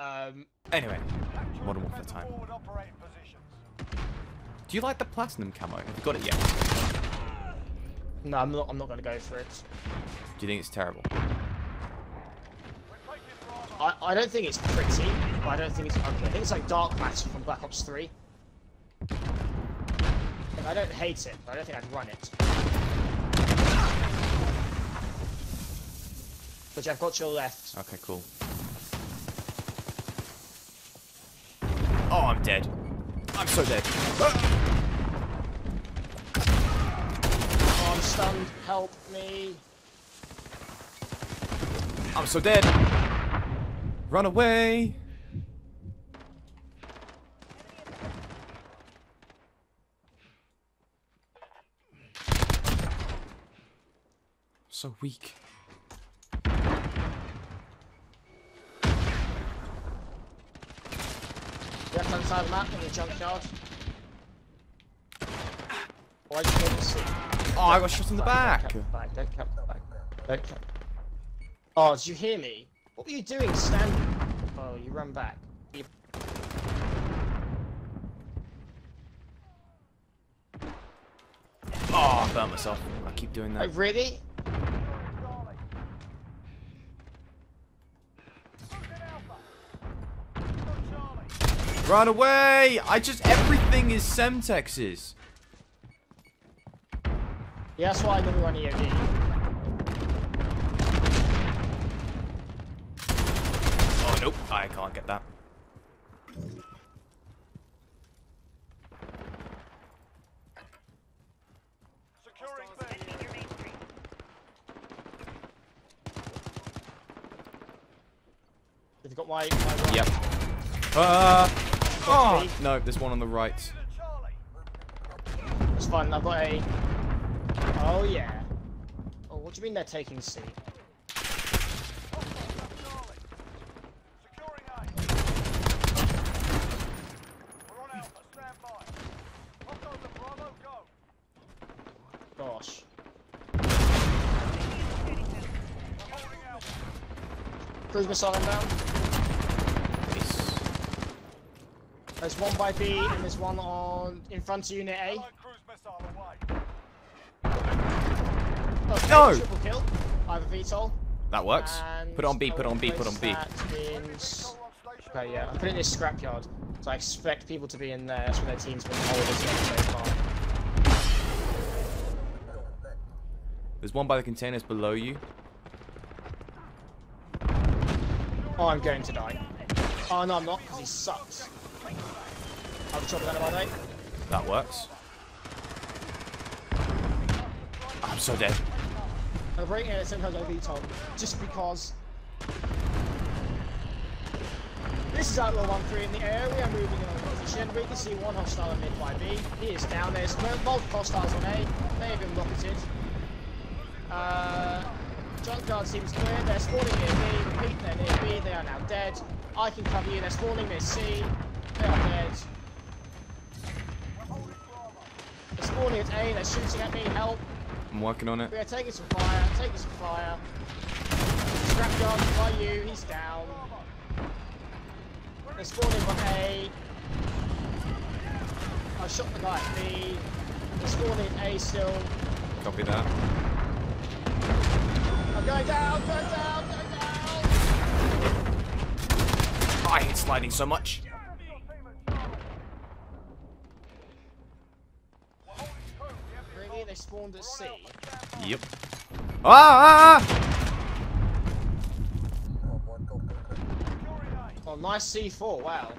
Um, Anyway, Modern Warfare time. Do you like the platinum camo? Have you got it yet? no, I'm not. I'm not gonna go for it. Do you think it's terrible? I, I don't think it's pretty, but I don't think it's ugly. I think it's like Dark Matter from Black Ops 3. Like, I don't hate it, but I don't think I'd run it. But I've got your left. Okay, cool. Oh, I'm dead. I'm so dead. Oh, I'm stunned. Help me. I'm so dead. Run away. So weak. Hand side map in the junkyard. Why you go to see? Oh, I got shot in the back. Don't back. Don't cap back. Don't cap. Oh, did you hear me? What were you doing standing? Oh, you run back. You... Oh, I burnt myself. I keep doing that. Like, really? Run away! I just everything is Semtexes. Yeah, that's why I never run EOD. Oh nope, I can't get that. You've got my, my. Yep. Uh, oh no, there's one on the right. It's fine, I've got a... Oh, yeah. Oh, what do you mean they're taking C? Gosh. Cruise missile inbound. Nice. There's one by B and there's one on in front of unit A. Okay, No! Triple kill. I have a VTOL. That works. And Put it on B, put it on B, put it on B. That in... Okay, yeah. I put it in this scrapyard. So I expect people to be in there. That's where their team's been holding so far. There's one by the containers below you. Oh, I'm going to die. Oh, no, I'm not, because he sucks. I have a chopper gun in my way. That works. I'm so dead. I'm breaking it at the same time as I VTOL. Just because... This is Outlaw 1-3 in the air. We are moving in on position. We can see one hostile in mid by B. He is down. There's multiple hostiles on A. They have been rocketed. Uh, Junkyard seems clear. They're spawning near B. Repeat, they're near B. They are now dead. I can cover you. They're spawning near C. Dead. They're spawning at A. They're shooting at me. Help. I'm working on it. We are taking some fire, taking some fire. Scrapyard by you, he's down. They're spawning on A. I shot the guy at B. They're spawning at A still. Copy that. I'm going down, going down, going down! I hate sliding so much. Really? They spawned at C. Yep. Ah! ah, ah! Oh, nice C4, wow.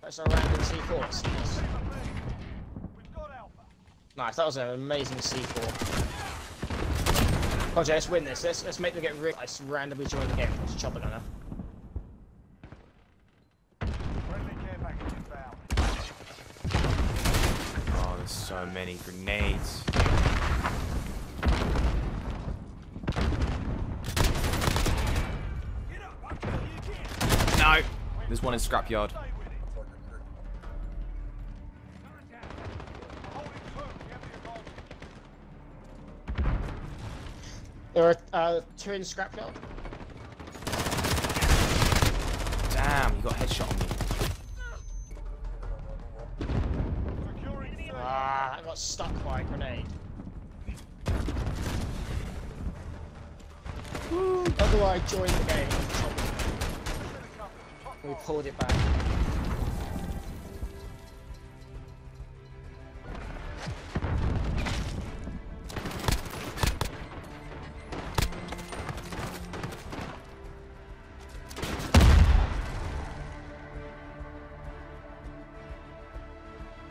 That's a random C4. Nice. Nice, that was an amazing C4. Okay, let's win this. Let's, let's make them get rid. Let's randomly join the game. Let's chopper gunner. Oh, there's so many grenades. No! There's one in scrapyard. There are uh, two in scrapyard. Damn. You got headshot on me. Ah, I got stuck by a grenade. How do I join the game? We pulled it back.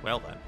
Well then.